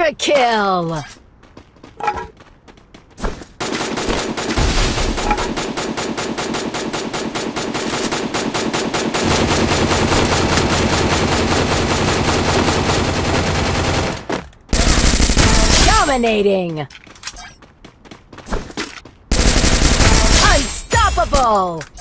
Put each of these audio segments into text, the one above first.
Quadra kill! Dominating! Unstoppable!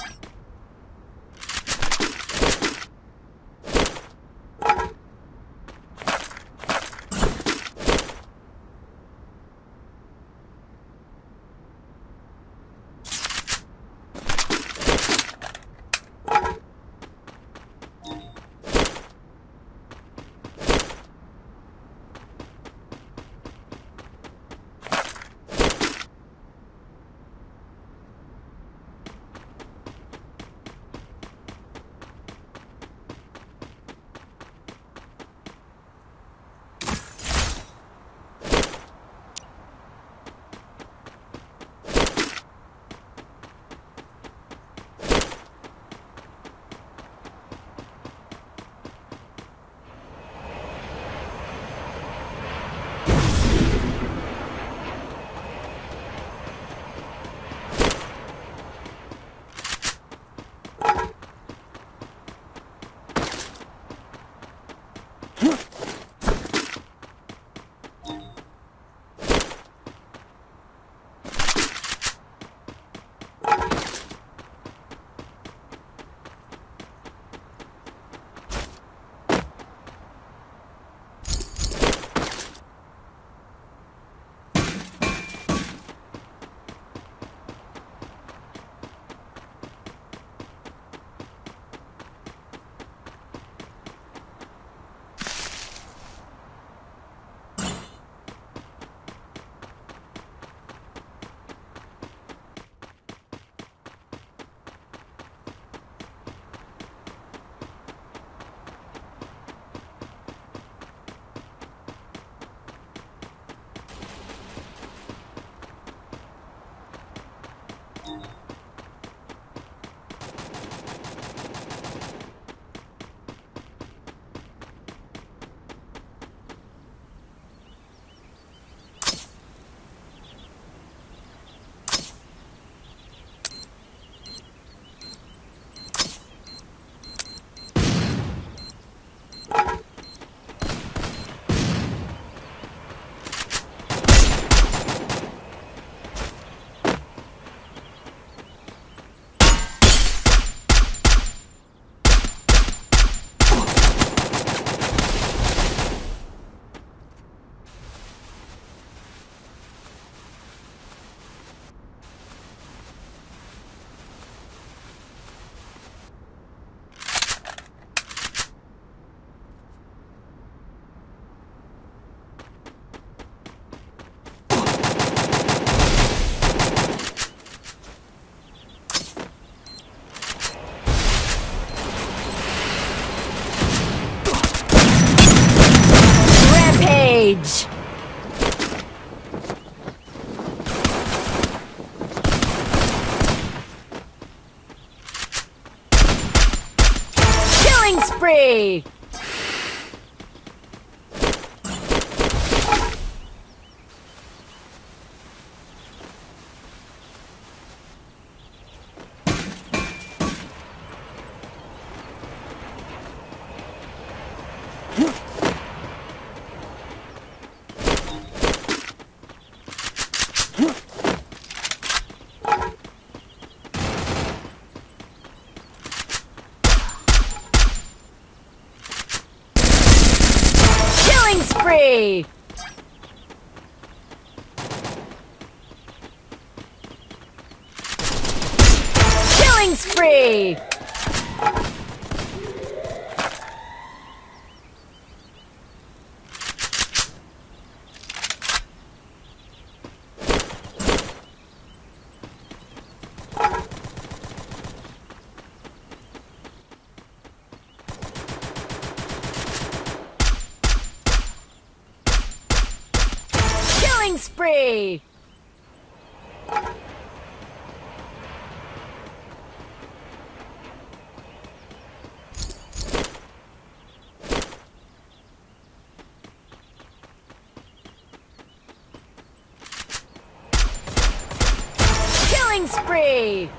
Killing Killing spree! Spree! spray!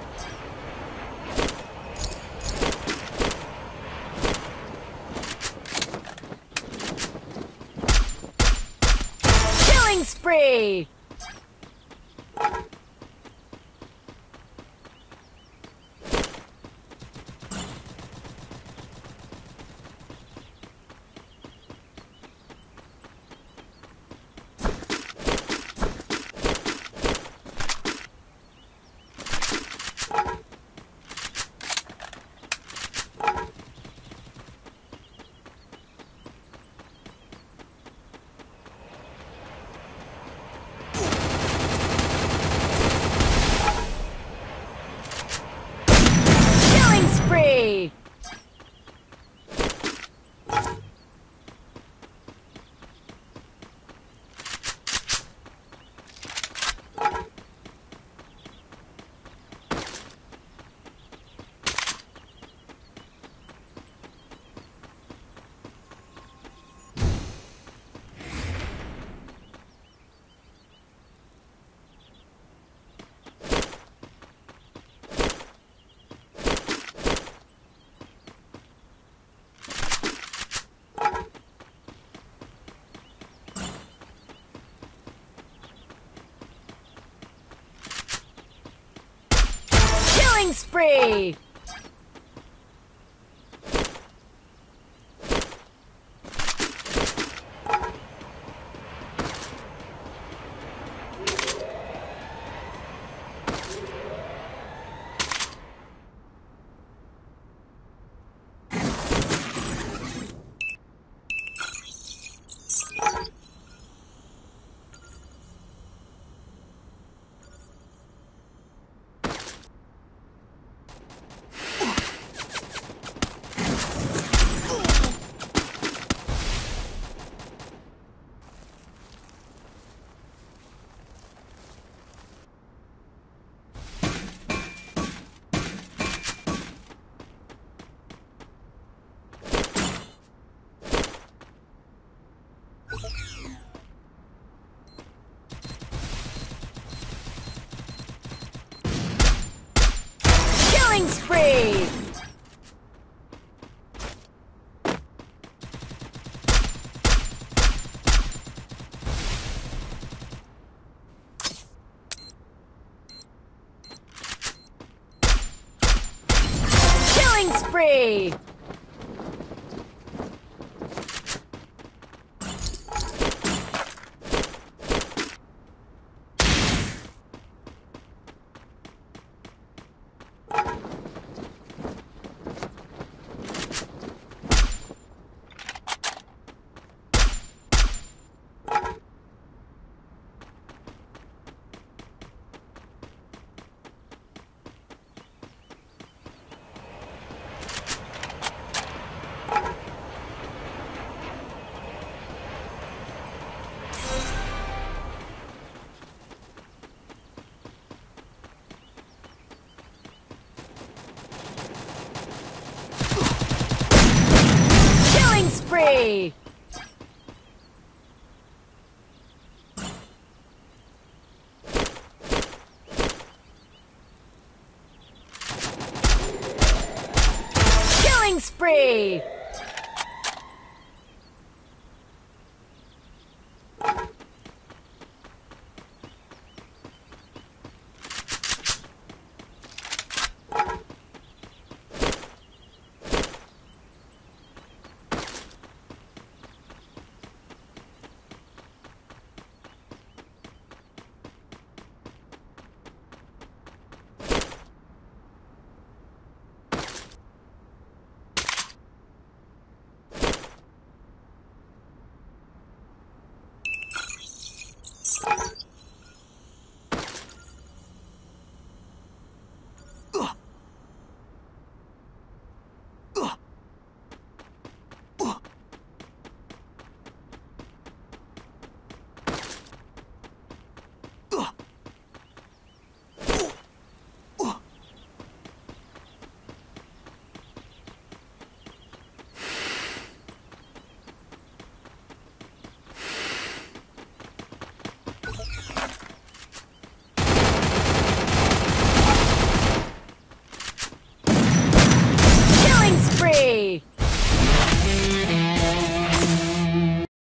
Spree! Spree!